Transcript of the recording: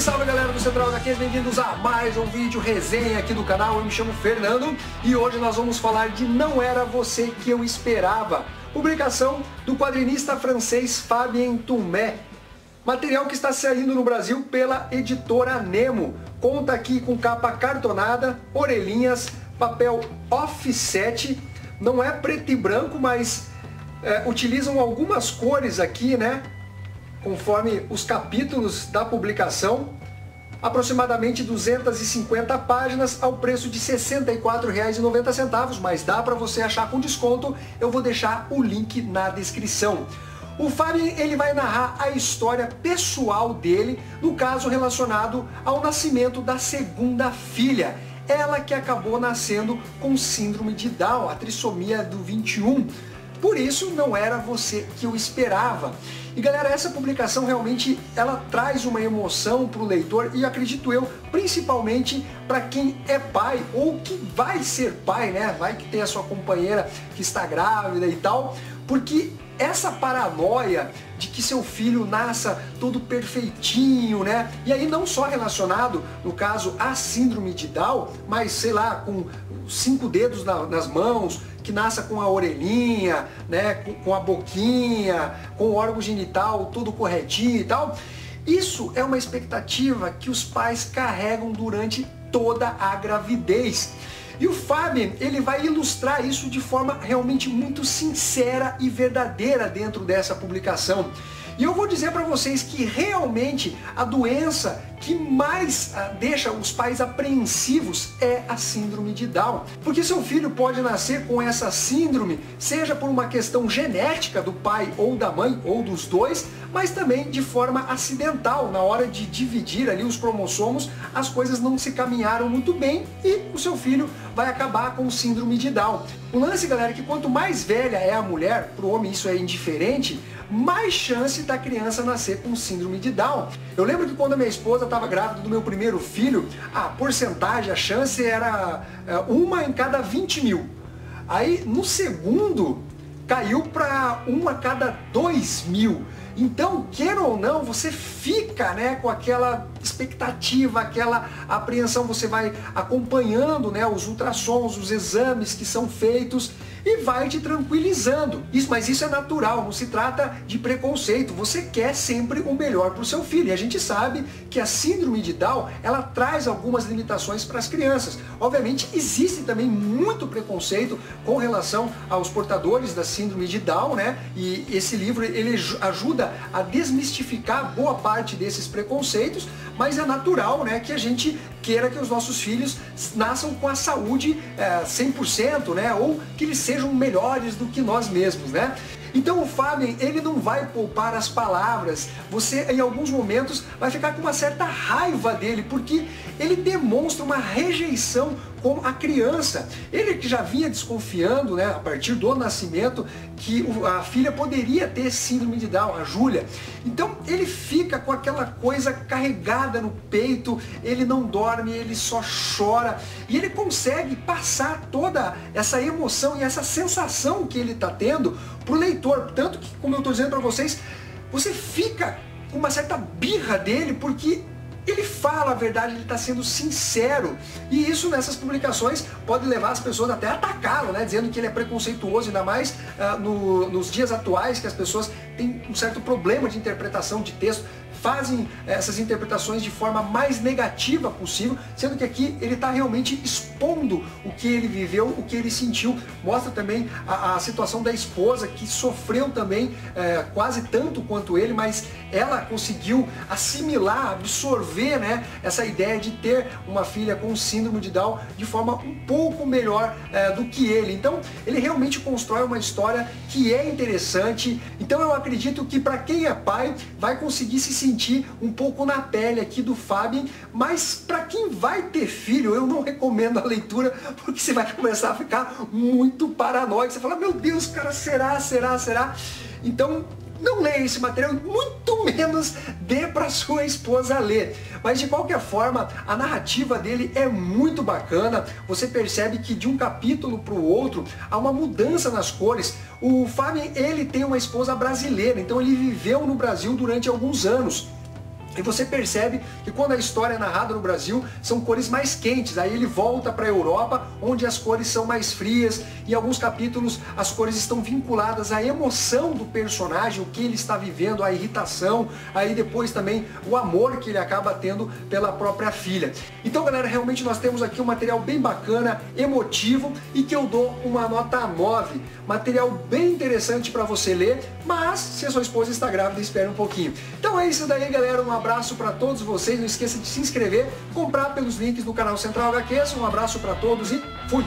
Salve, salve galera do Central HQs, bem-vindos a mais um vídeo resenha aqui do canal. Eu me chamo Fernando e hoje nós vamos falar de Não Era Você Que Eu Esperava, publicação do quadrinista francês Fabien Tumé. Material que está saindo no Brasil pela editora Nemo. Conta aqui com capa cartonada, orelhinhas, papel offset, não é preto e branco, mas é, utilizam algumas cores aqui, né? Conforme os capítulos da publicação, aproximadamente 250 páginas ao preço de R$ 64,90, mas dá para você achar com desconto, eu vou deixar o link na descrição. O Fabien ele vai narrar a história pessoal dele, no caso relacionado ao nascimento da segunda filha, ela que acabou nascendo com síndrome de Down, a trissomia do 21. Por isso não era você que eu esperava. E galera, essa publicação realmente ela traz uma emoção para o leitor e acredito eu, principalmente para quem é pai ou que vai ser pai, né? Vai que tem a sua companheira que está grávida e tal, porque essa paranoia de que seu filho nasça todo perfeitinho, né? E aí não só relacionado, no caso, à síndrome de Down, mas sei lá, com cinco dedos na, nas mãos, que nasça com a orelhinha, né, com, com a boquinha, com o órgão genital tudo corretinho e tal. Isso é uma expectativa que os pais carregam durante toda a gravidez. E o Fábio, ele vai ilustrar isso de forma realmente muito sincera e verdadeira dentro dessa publicação. E eu vou dizer para vocês que realmente a doença que mais ah, deixa os pais apreensivos é a síndrome de Down. Porque seu filho pode nascer com essa síndrome, seja por uma questão genética do pai ou da mãe, ou dos dois, mas também de forma acidental. Na hora de dividir ali os cromossomos, as coisas não se caminharam muito bem e o seu filho vai acabar com síndrome de Down. O lance, galera, é que quanto mais velha é a mulher, para o homem isso é indiferente, mais chance da criança nascer com síndrome de Down. Eu lembro que quando a minha esposa estava grávida do meu primeiro filho, a porcentagem, a chance era é, uma em cada 20 mil. Aí no segundo caiu para uma a cada 2 mil. Então, queira ou não, você fica né, com aquela expectativa, aquela apreensão, você vai acompanhando né, os ultrassons, os exames que são feitos e vai te tranquilizando. Isso, mas isso é natural, não se trata de preconceito. Você quer sempre o melhor para o seu filho. E a gente sabe que a síndrome de Down, ela traz algumas limitações para as crianças. Obviamente, existe também muito preconceito com relação aos portadores da síndrome de Down, né? E esse livro, ele ajuda a desmistificar boa parte desses preconceitos, mas é natural, né, que a gente queira que os nossos filhos nasçam com a saúde é, 100%, né? Ou que eles sejam melhores do que nós mesmos, né? Então o Fábio, ele não vai poupar as palavras. Você, em alguns momentos, vai ficar com uma certa raiva dele, porque ele demonstra uma rejeição com a criança. Ele que já vinha desconfiando, né, a partir do nascimento, que a filha poderia ter síndrome de Down, a Júlia. Então ele fica com aquela coisa carregada no peito, ele não dorme, ele só chora e ele consegue passar toda essa emoção e essa sensação que ele está tendo para o leitor. Tanto que, como eu estou dizendo para vocês, você fica com uma certa birra dele porque ele fala a verdade, ele está sendo sincero. E isso nessas publicações pode levar as pessoas até a atacá-lo, né? dizendo que ele é preconceituoso, ainda mais uh, no, nos dias atuais que as pessoas têm um certo problema de interpretação de texto fazem essas interpretações de forma mais negativa possível, sendo que aqui ele está realmente expondo o que ele viveu, o que ele sentiu. Mostra também a, a situação da esposa que sofreu também é, quase tanto quanto ele, mas ela conseguiu assimilar, absorver né, essa ideia de ter uma filha com síndrome de Down de forma um pouco melhor é, do que ele. Então ele realmente constrói uma história que é interessante. Então eu acredito que para quem é pai vai conseguir se sentir sentir um pouco na pele aqui do Fábio, mas para quem vai ter filho, eu não recomendo a leitura, porque você vai começar a ficar muito paranoico. Você fala, meu Deus, cara, será, será, será? Então, não leia esse material, muito menos dê para sua esposa ler. Mas de qualquer forma, a narrativa dele é muito bacana. Você percebe que de um capítulo para o outro há uma mudança nas cores. O Fábio, ele tem uma esposa brasileira, então ele viveu no Brasil durante alguns anos. E você percebe que quando a história é narrada no Brasil, são cores mais quentes. Aí ele volta para a Europa, onde as cores são mais frias. Em alguns capítulos, as cores estão vinculadas à emoção do personagem, o que ele está vivendo, a irritação. Aí depois também o amor que ele acaba tendo pela própria filha. Então, galera, realmente nós temos aqui um material bem bacana, emotivo e que eu dou uma nota 9. Material bem interessante para você ler, mas se a sua esposa está grávida, espere um pouquinho. Então é isso daí, galera. Um abraço para todos vocês. Não esqueça de se inscrever, comprar pelos links do canal Central HQs. Um abraço para todos e fui!